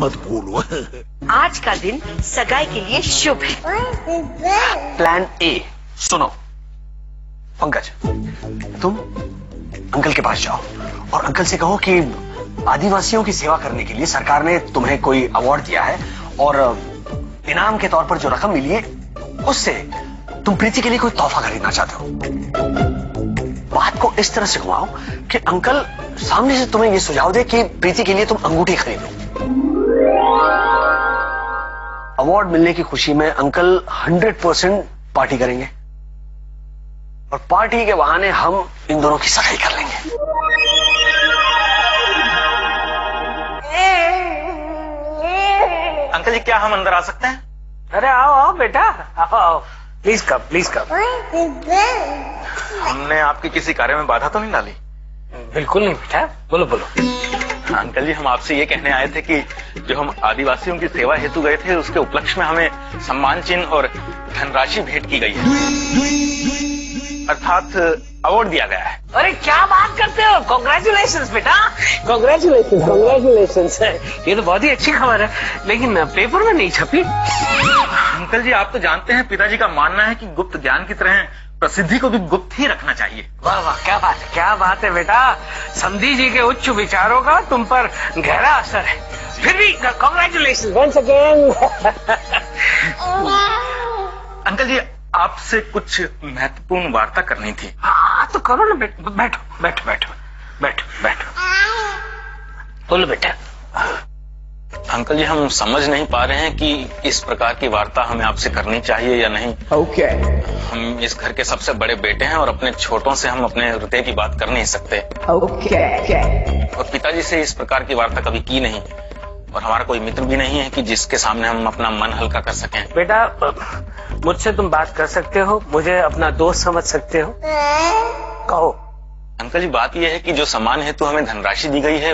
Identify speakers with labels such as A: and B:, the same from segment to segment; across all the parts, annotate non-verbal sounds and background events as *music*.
A: मत भूलो
B: आज का दिन सगाई के लिए शुभ है।
C: प्लान ए सुनो। पंकज तुम अंकल के पास जाओ और अंकल से कहो कि आदिवासियों की सेवा करने के लिए सरकार ने तुम्हें कोई अवार्ड दिया है और इनाम के तौर पर जो रकम मिली है उससे तुम प्रीति के लिए कोई तोहफा खरीदना चाहते हो। बात को इस तरह से घुमाओ कि अंकल सामने से तुम्हें यह सुझाव दे कि प्रीति के लिए तुम अंगूठी खरीदो। अवार्ड मिलने की खुशी में अंकल 100 परसेंट पार्टी करेंगे। और पार्टी के बहाने हम इन दोनों की सगाई कर लेंगे।
D: अंकल जी क्या हम अंदर आ सकते हैं?
E: अरे आओ आओ बेटा आओ आओ। प्लीज़ कब प्लीज़ कब
D: हमने आपके किसी कार्य में बाधा तो नहीं डाली?
E: बिल्कुल नहीं बेटा बोलो बोलो।
D: अंकल जी हम आपसे ये कहने आए थे कि जो हम आदिवासियों की सेवा हेतु गए थे उसके उपलक्ष्य में हमें सम्मान चिन्ह और धनराशि भेंट की गई है। अर्थात अवार्ड दिया गया है।
E: अरे क्या बात करते हो? कॉन्ग्रेचुलेशन बेटा। कॉन्ग्रेचुलेशन कॉन्ग्रेचुलेशन ये तो बहुत ही अच्छी खबर है लेकिन पेपर में नहीं छपी।
D: अंकल जी आप तो जानते हैं पिताजी का मानना है कि गुप्त ज्ञान की तरह प्रसिद्धि को भी गुप्त ही रखना चाहिए।
E: वाह वाह क्या बात है क्या बात है बेटा। समधी जी के उच्च विचारों का तुम पर गहरा असर है। फिर भी congratulation once again
D: uncle ji आपसे कुछ महत्वपूर्ण वार्ता करनी थी।
E: हाँ तो करो ना बैठो बैठो बैठो बैठो बैठो बैठो। बोलो बेटा।
D: अंकल जी हम समझ नहीं पा रहे हैं कि इस प्रकार की वार्ता हमें आपसे करनी चाहिए या नहीं।
E: Okay okay.
D: हम इस घर के सबसे बड़े बेटे हैं और अपने छोटों से हम अपने हृदय की बात कर नहीं सकते।
E: Okay okay.
D: और पिताजी से इस प्रकार की वार्ता कभी की नहीं। और हमारा कोई मित्र भी नहीं है कि जिसके सामने हम अपना मन हल्का कर सकें।
E: बेटा मुझसे तुम बात कर सकते हो मुझे अपना दोस्त समझ सकते हो। कहो।
D: अंकल जी बात यह है कि जो सम्मान हेतु हमें धनराशि दी गई है।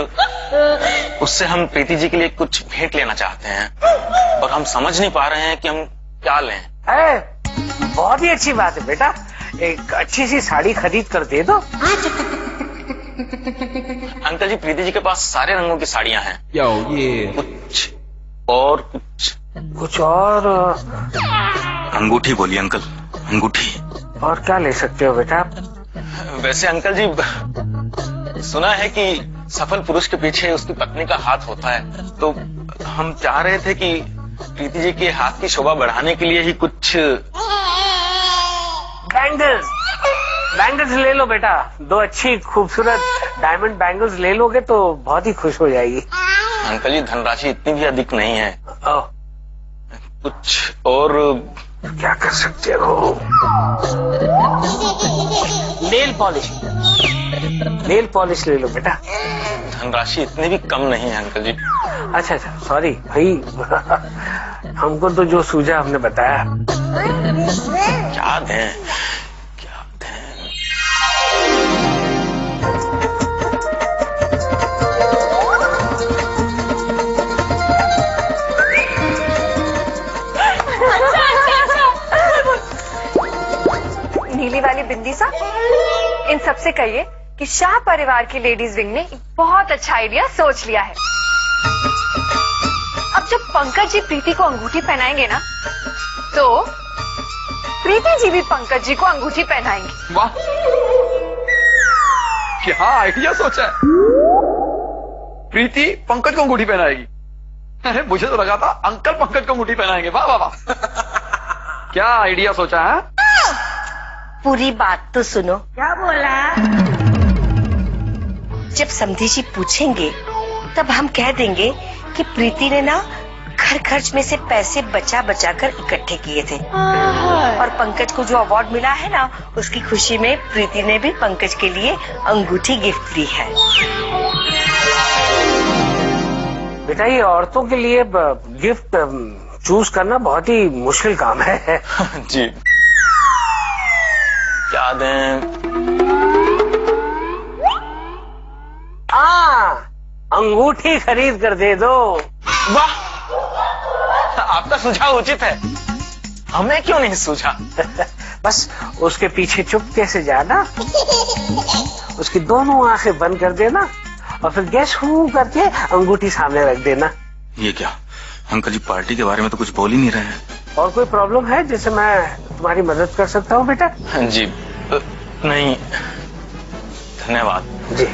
D: उससे हम प्रीति जी के लिए कुछ भेंट लेना चाहते हैं। और हम समझ नहीं पा रहे हैं कि हम क्या लें।
E: अरे बहुत ही अच्छी बात है बेटा। एक अच्छी सी साड़ी खरीद कर दे दो।
D: अंकल जी प्रीति जी के पास सारे रंगों की साड़ियाँ हैं। कुछ और कुछ।
E: कुछ और।
D: अंगूठी बोलिए अंकल। अंगूठी।
E: और क्या ले सकते हो बेटा?
D: वैसे अंकल जी सुना है कि सफल पुरुष के पीछे उसकी पत्नी का हाथ होता है। तो हम चाह रहे थे कि प्रीति जी के हाथ की शोभा बढ़ाने के लिए ही कुछ
E: बैंगल्स। बैंगल्स ले लो बेटा दो अच्छी खूबसूरत डायमंड बैंगल्स ले लोगे तो बहुत ही खुश हो जाएगी।
D: अंकल जी धनराशि इतनी भी अधिक नहीं है।
E: ओ,
D: कुछ और
E: क्या कर सकते हो? पॉलिश नेल पॉलिश ले लो बेटा।
D: धनराशि इतनी भी कम नहीं है अंकल जी।
E: अच्छा अच्छा सॉरी भाई। हमको तो जो सूझा हमने बताया।
D: क्या दें क्या दें।
F: नीली वाली बिंदी सा? इन सबसे कहिए कि शाह परिवार की लेडीज़ विंग ने एक बहुत अच्छा आइडिया सोच लिया है। अब जब पंकज जी प्रीति को अंगूठी पहनाएँगे ना तो प्रीति जी भी पंकज जी को अंगूठी पहनाएँगे।
G: वाह। क्या आइडिया सोचा है? प्रीति पंकज को अंगूठी पहनाएगी। अरे, मुझे तो लगा था अंकल पंकज को अंगूठी पहनाएँगे। वाह वाह वाह। *laughs* क्या आइडिया सोचा है?
B: पूरी बात तो सुनो।
F: क्या बोला?
B: जब समधी जी पूछेंगे तब हम कह देंगे कि प्रीति ने ना घर खर्च में से पैसे बचा बचा कर इकट्ठे किए थे। और पंकज को जो अवार्ड मिला है ना उसकी खुशी में प्रीति ने भी पंकज के लिए अंगूठी गिफ्ट दी है।
E: बेटा ये औरतों के लिए गिफ्ट चूज़ करना बहुत ही मुश्किल काम है। *laughs*
D: जी। क्या दें
E: हाँ अंगूठी खरीद कर दे दो।
D: वाह! आपका सुझाव उचित है। हमें क्यों नहीं सूझा? *laughs*
E: बस उसके पीछे चुपके से जाना। उसकी दोनों आँखें बंद कर देना और फिर गैस हूँ करके अंगूठी सामने रख देना।
D: ये क्या? अंकल जी पार्टी के बारे में तो कुछ बोल ही नहीं रहे हैं।
E: और कोई प्रॉब्लम है जिसे मैं तुम्हारी मदद कर सकता हूँ बेटा?
D: जी। अ, नहीं धन्यवाद।
E: जी।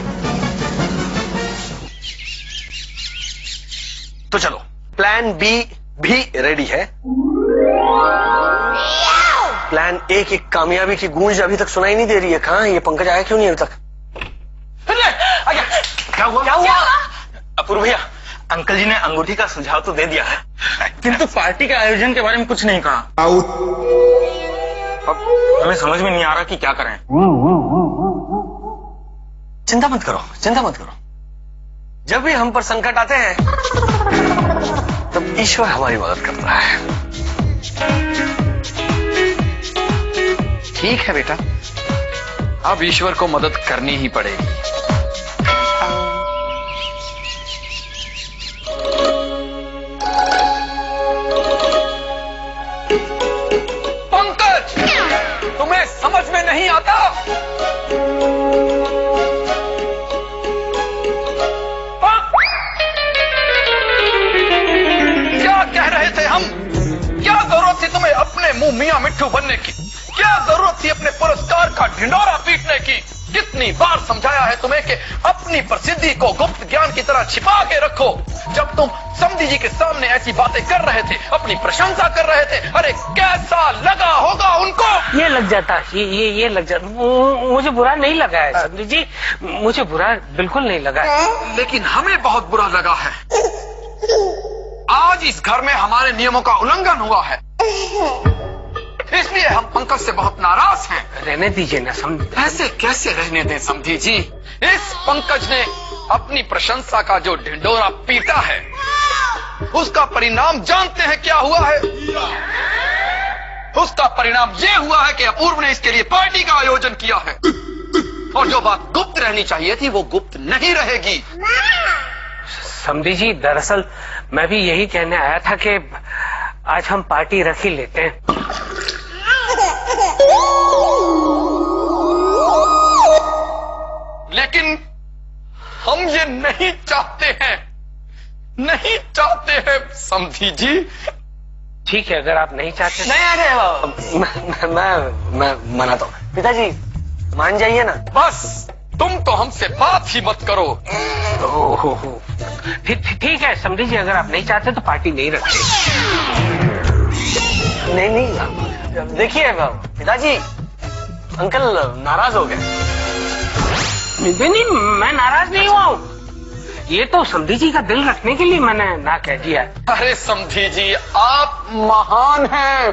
C: तो चलो प्लान बी भी रेडी है। प्लान ए की कामयाबी की गूंज अभी तक सुनाई नहीं दे रही है। कहाँ है ये? पंकज आया क्यों नहीं अभी तक?
D: क्या हुआ? क्या हुआ? अपूर्व भैया अंकल जी ने अंगूठी का सुझाव तो दे दिया है। किंतु पार्टी के आयोजन के बारे में कुछ नहीं कहा। अब हमें समझ में नहीं आ रहा कि क्या करें?
C: चिंता मत करो, चिंता मत करो। जब भी हम पर संकट आते हैं, तब ईश्वर हमारी मदद करता है।
G: ठीक है बेटा, अब ईश्वर को मदद करनी ही पड़ेगी। नहीं आता क्या कह रहे थे हम? क्या ज़रूरत थी तुम्हें अपने मुँह मियाँ मिट्टू बनने की? क्या ज़रूरत थी अपने पुरस्कार का ढिंडोरा पीटने की? कितनी बार समझाया है तुम्हें कि अपनी प्रसिद्धि को गुप्त ज्ञान की तरह छिपा के रखो। जब तुम समधी जी के सामने ऐसी बातें कर रहे थे अपनी प्रशंसा कर रहे थे अरे कैसा लगा होगा उनको?
E: ये लग जाता ये ये ये लग जाता। मुझे बुरा नहीं लगा है समझी जी? मुझे बुरा बिल्कुल नहीं लगा है।
G: लेकिन हमें बहुत बुरा लगा है। आज इस घर में हमारे नियमों का उल्लंघन हुआ है। इसलिए हम पंकज से बहुत नाराज़ हैं।
E: रहने दीजिए ना समझ
G: ऐसे कैसे रहने दें समझी जी? इस पंकज ने अपनी प्रशंसा का जो ढिंडोरा पीटा है उसका परिणाम जानते हैं क्या हुआ है? उसका परिणाम ये हुआ है कि अपूर्व ने इसके लिए पार्टी का आयोजन किया है। और जो बात गुप्त रहनी चाहिए थी वो गुप्त नहीं रहेगी।
E: समझी जी दरअसल मैं भी यही कहने आया था कि आज हम पार्टी रख ही लेते हैं।
G: लेकिन हम ये नहीं चाहते हैं। नहीं चाहते हैं समझी जी।
E: ठीक है अगर आप नहीं चाहते
C: नहीं अरे मैं मैं, मैं मनाता हूँ। पिताजी मान जाइए ना।
G: बस तुम तो हमसे बात ही मत करो।
E: ओहो ठीक ठीक- ठीक है समझी जी अगर आप नहीं चाहते तो पार्टी नहीं रखते।
C: नहीं नहीं। देखिए पिताजी अंकल नाराज़ हो गए।
E: नहीं नहीं मैं नाराज़ नहीं हुआ हूँ। ये तो समधी जी का दिल रखने के लिए मैंने ना कह दिया
G: अरे समधी जी, आप महान हैं।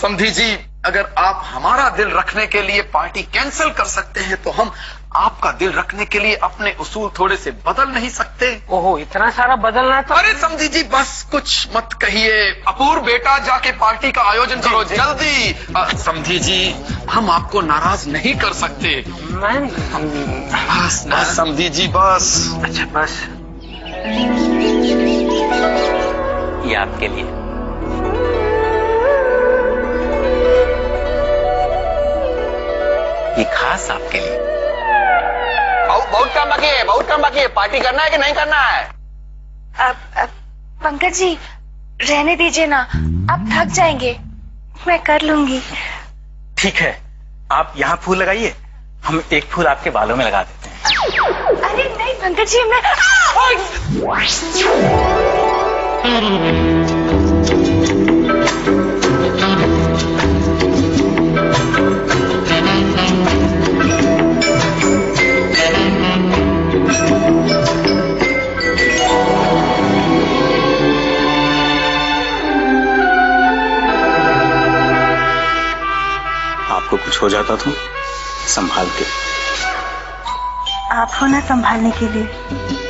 G: समधी जी, अगर आप हमारा दिल रखने के लिए पार्टी कैंसिल कर सकते हैं तो हम आपका दिल रखने के लिए अपने उसूल थोड़े से बदल नहीं सकते।
E: ओहो इतना सारा बदलना तो
G: अरे समझी जी बस कुछ मत कहिए। अपूर बेटा जाके पार्टी का आयोजन करो जल्दी। समझी जी हम आपको नाराज़ नहीं कर सकते।
E: मैं
G: बस बस। समझी जी बस।
E: अच्छा बस।
D: ये आपके लिए। ये खास आपके लिए। बहुत काम बाकी है बहुत काम बाकी है। पार्टी करना है कि नहीं करना है?
F: अब, अब पंकज जी रहने दीजिए ना। आप थक जाएँगे। मैं कर लूँगी।
D: ठीक है। आप यहाँ फूल लगाइए। हम एक फूल आपके बालों में लगा देते हैं।
F: अरे नहीं पंकज जी मैं
D: कुछ हो जाता तो संभाल के।
F: आप हो ना संभालने के लिए।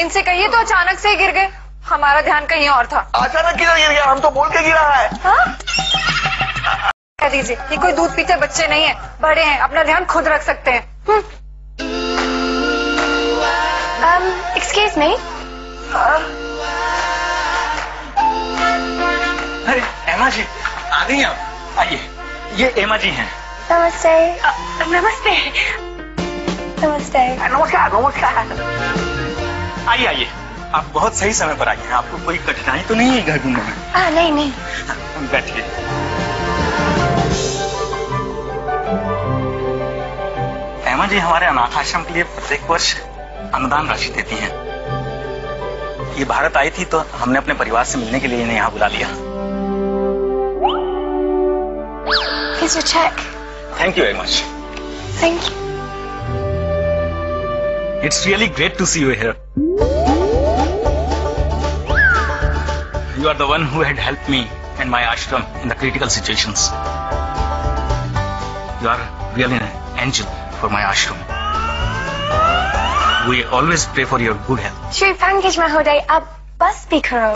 F: इनसे कहिए तो अचानक से ही गिर गए। हमारा ध्यान कहीं और था।
G: अचानक किधर गिर गया? हम तो बोल के गिरा है।
F: हाँ? कह दीजिए ये कोई दूध पीते बच्चे नहीं है। बड़े हैं अपना ध्यान खुद रख सकते हैं। एक्सक्यूज मी
E: अरे एमा जी आ गई आप। आइए। ये एमा जी हैं।
F: नमस्ते। नमस्ते। नमस्ते।
E: नमस्कार नमस्कार। आइए आइए। आप बहुत सही समय पर आई हैं आपको कोई कठिनाई तो नहीं है घर घूमने में?
F: हाँ नहीं नहीं।
E: बैठिए। एमा जी हमारे अनाथ आश्रम के लिए प्रत्येक वर्ष अनुदान राशि देती हैं। ये भारत आई थी तो हमने अपने परिवार से मिलने के लिए इन्हें यहाँ बुला लिया।
F: Here's your check.
E: Thank you very much
F: Thank you.
E: It's really great to see you here. You are the one who had helped me and my ashram in the critical situations. You are really an angel for my ashram. We always pray for your good health.
A: Shri Pankaj महोदय अब बस भी करो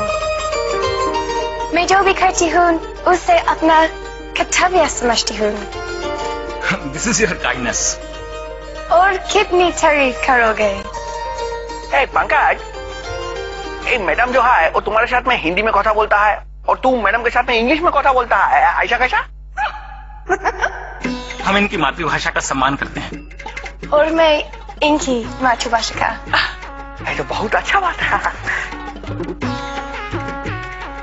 A: मैं जो भी करती हूँ उससे अपना कर्तव्य समझती हूँ
E: this is your kindness.
A: और कितनी तारीफ़ करोगे?
G: ए पंकज। मैडम जो है वो तुम्हारे साथ में हिंदी में कथा बोलता है और तू मैडम के साथ में इंग्लिश में कथा बोलता है। ऐसा कैसा? *laughs*
E: हम इनकी मातृभाषा का सम्मान करते हैं।
A: और मैं इनकी मातृभाषा का
G: आ, *laughs* तो बहुत अच्छा बात है।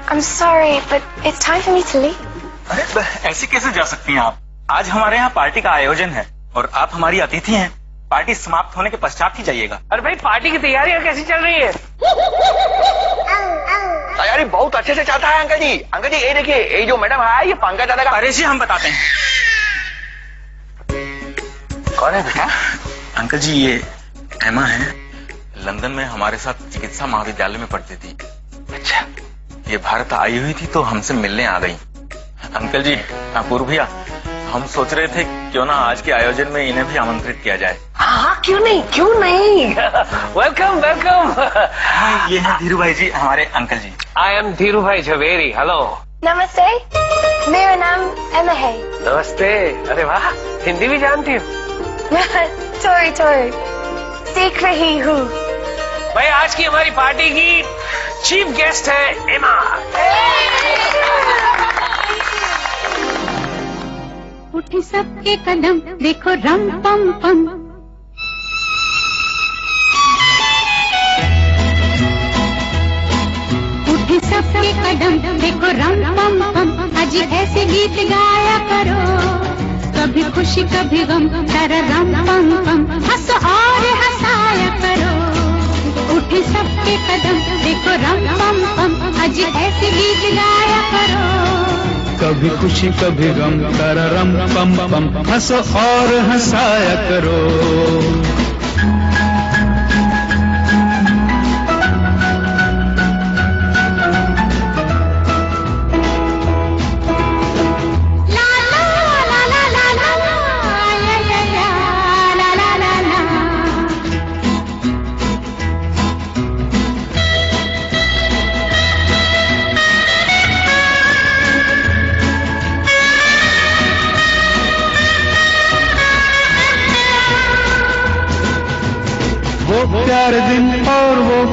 A: I'm sorry, but it's time for me to leave.
E: अरे ऐसी कैसे जा सकती हैं आप? आज हमारे यहाँ पार्टी का आयोजन है। और आप हमारी अतिथि हैं। पार्टी समाप्त होने के पश्चात ही जाइएगा। अरे भाई पार्टी की तैयारियाँ कैसी चल रही है?
G: तैयारी बहुत अच्छे से चलता है अंकल जी। अंकल जी ये देखिए ये जो मैडम है ये पंकज दादा का
E: अरे जी हम बताते हैं।
G: कौन है बेटा?
D: अंकल जी ये एमा है। लंदन में हमारे साथ चिकित्सा महाविद्यालय में पढ़ती थी।
G: अच्छा।
D: ये भारत आई हुई थी तो हमसे मिलने आ गई। अंकल जी अपूर्व भैया हम सोच रहे थे क्यों ना आज के आयोजन में इन्हें भी आमंत्रित किया जाए।
E: हाँ क्यों नहीं क्यों नहीं? *laughs* वेलकम वेलकम
D: हाँ, ये है धीरू भाई जी हमारे uncle
E: ji. I am Dhirubhai Jhaveri hello
A: नमस्ते मेरा नाम एमा है।
E: नमस्ते अरे वाह हिंदी भी जानती हो।
A: थोड़ी थोड़ी सीख रही हूँ।
E: भाई आज की हमारी पार्टी की चीफ गेस्ट है एमा
H: उठे सबके कदम, देखो रम पम पम उठे सबके कदम, देखो रम पम पम आज ऐसे गीत गाया करो, कभी खुशी, कभी गम तर रम पम पम हंस और हंसाया करो। उठे सबके कदम, देखो रम पम पम आज ऐसे गीत गाया करो।
I: कभी खुशी कभी गम तररम पम पम हंसो और हंसाया करो।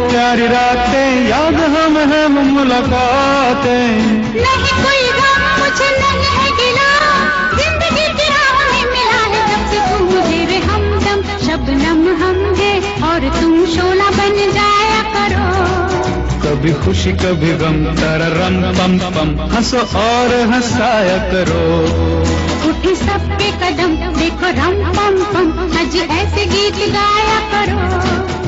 I: प्यारी रातें याद हम है मुलाकातें।
H: नहीं कोई गम मुझे नहीं है गिला ज़िंदगी की राह में मिला है जब से तुम मुझे रे हमदम। शबनम हम है और तुम शोला बन जाया करो।
I: कभी खुशी कभी गम तररम पम पम हंसो और हंसाया करो।
H: उठे सबके कदम देखो रम पम पम आज ऐसे गीत गाया करो।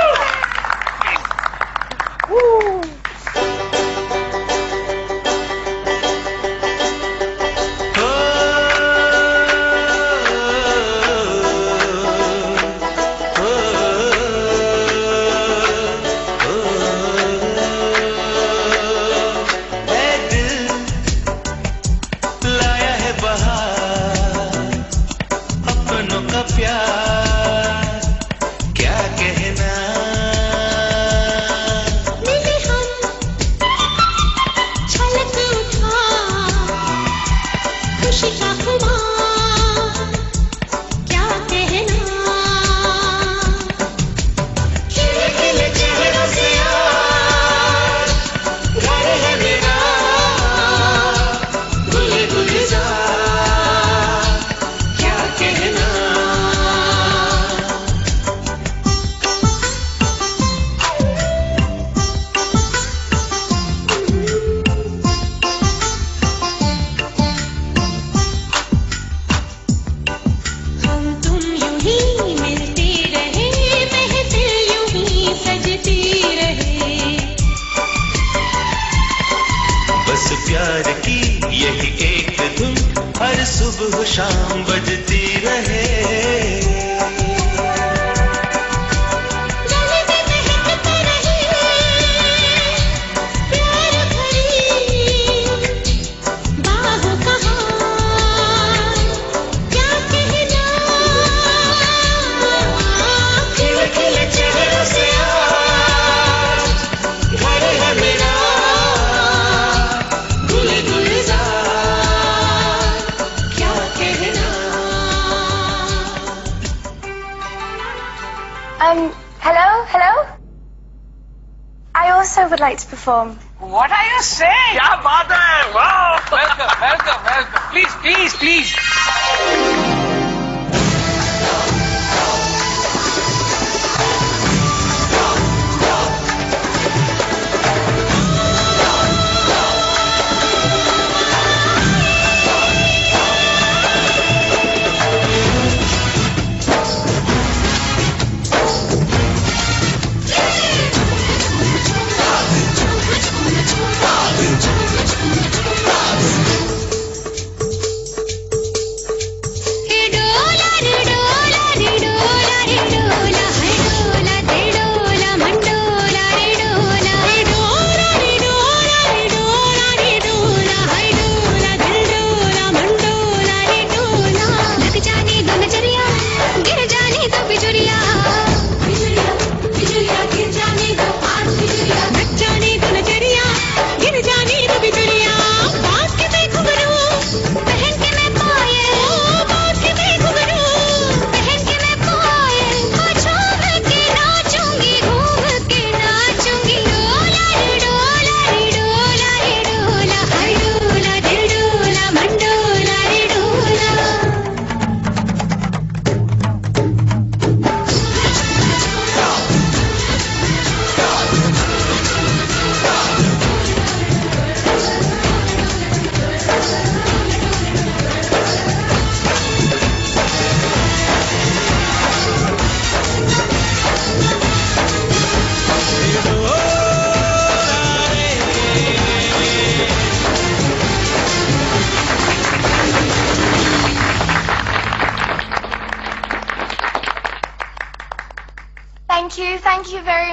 H: Woo! खुशी
A: like to perform.
H: What are you saying?
E: Yeah, madam. Wow.
H: Welcome, *laughs* welcome, welcome. Please, please, please.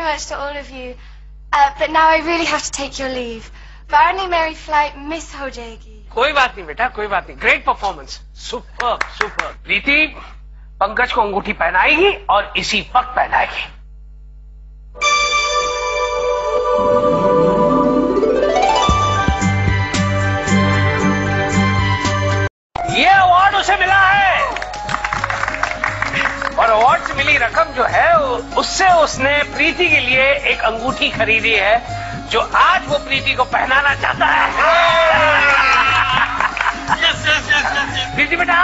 A: Much to all of you. Uh, but now I really have to take your leave. Barney Mary Flight miss हो जाएगी
H: कोई बात नहीं बेटा कोई बात नहीं। Great performance super super Preeti Pankaj को अंगूठी पहनाएगी और इसी वक्त पहनाएगी। ये अवार्ड उसे मिला है। और अवार्ड से मिली रकम जो है उससे उसने प्रीति के लिए एक अंगूठी खरीदी है जो आज वो प्रीति को पहनाना चाहता है। प्रीति बेटा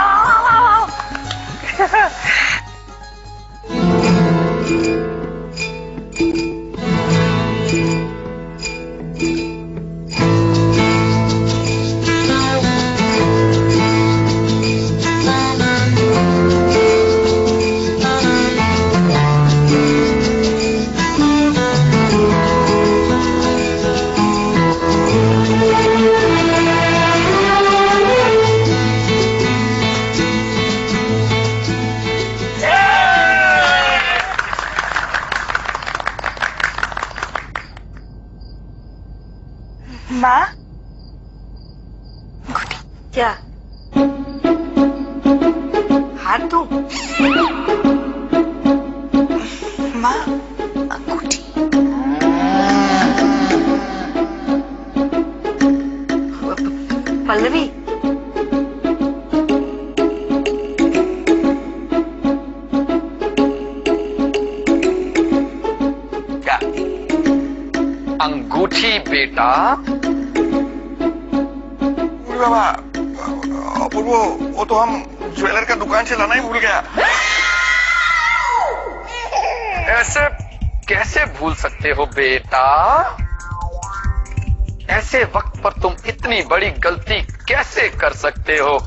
A: माँ
H: क्या हाथ
J: तू माँ अंगूठी पल्लवी
G: अंगूठी बेटा
K: वो तो हम ज्वेलर का दुकान से लाना ही भूल गया।
G: ऐसे कैसे भूल सकते हो बेटा? ऐसे वक्त पर तुम इतनी बड़ी गलती कैसे कर सकते हो?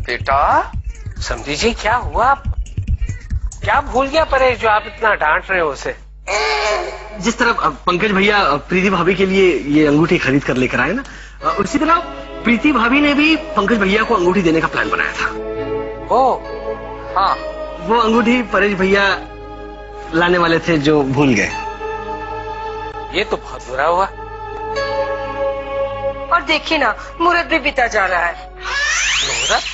G: बेटा?
E: समझी जी क्या हुआ? क्या भूल गया परेश जो आप इतना डांट रहे हो उसे?
C: जिस तरह पंकज भैया प्रीति भाभी के लिए ये अंगूठी खरीद कर लेकर आए ना उसी तरह प्रीति भाभी ने भी पंकज भैया को अंगूठी देने का प्लान बनाया था।
E: ओ
G: हाँ।
C: वो अंगूठी परेश भैया लाने वाले थे जो भूल गए।
E: ये तो बहुत बुरा हुआ।
J: और देखिए ना मुहूर्त भी बीता जा रहा है।
E: मुहूर्त?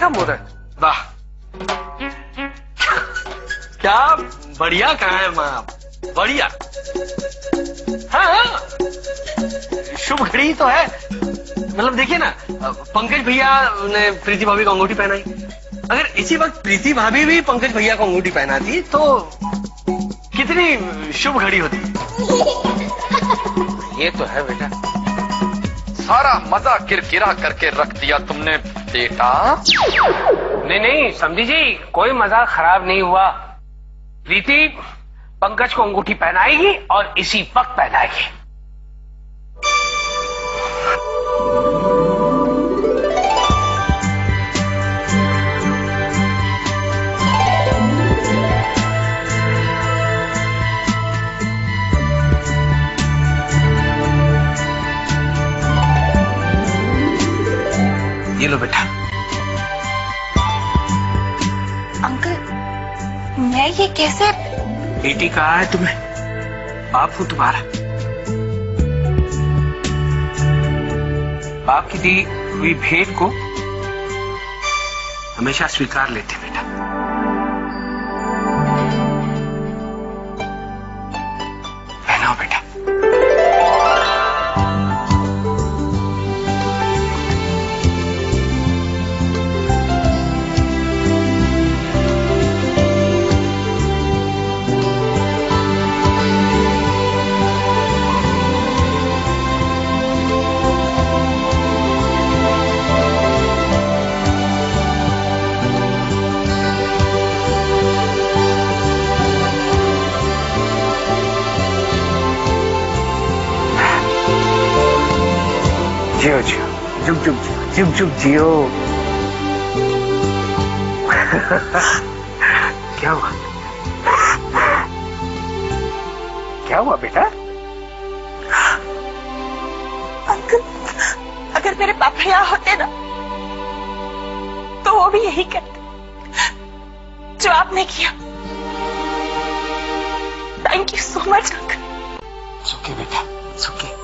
E: का मुहूर्त?
C: वाह। क्या बढ़िया कहा है माँ बढ़िया। हाँ हाँ। शुभ घड़ी तो है। मतलब देखिए ना पंकज भैया ने प्रीति भाभी को अंगूठी पहनाई। अगर इसी वक्त प्रीति भाभी भी पंकज भैया को अंगूठी पहनाती तो कितनी शुभ घड़ी होती। *laughs*
E: ये तो है बेटा।
G: सारा मज़ा किरकिरा करके रख दिया तुमने बेटा।
E: नहीं नहीं समझी जी कोई मज़ा खराब नहीं हुआ। प्रीति पंकज को अंगूठी पहनाएगी और इसी वक्त पहनाएगी।
C: ये लो बेटा।
L: अंकल, मैं ये कैसे
C: बेटी कहा है तुम्हें? बाप हूँ तुम्हारा। बाप की दी हुई भेंट को हमेशा स्वीकार लेते बेटा। जुग जुग जियो। क्या हुआ? क्या हुआ बेटा?
J: अंकल अगर मेरे पापा यहाँ होते ना तो वो भी यही करते। जो आपने किया। Thank you so much uncle
C: सुखे बेटा सुखे।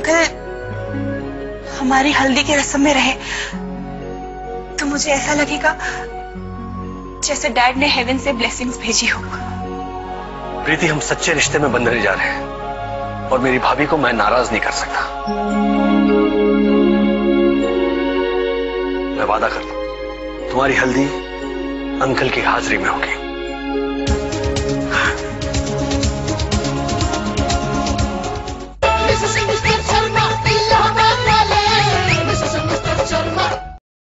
J: अंकल हमारी हल्दी की रस्म में रहे। तो मुझे ऐसा लगेगा जैसे डैड ने हेवन से ब्लेसिंग्स भेजी हो।
C: प्रीति, हम सच्चे रिश्ते में बंधने जा रहे हैं। और मेरी भाभी को मैं नाराज़ नहीं कर सकता। मैं वादा करता हूँ, तुम्हारी हल्दी अंकल की हाजिरी में होगी।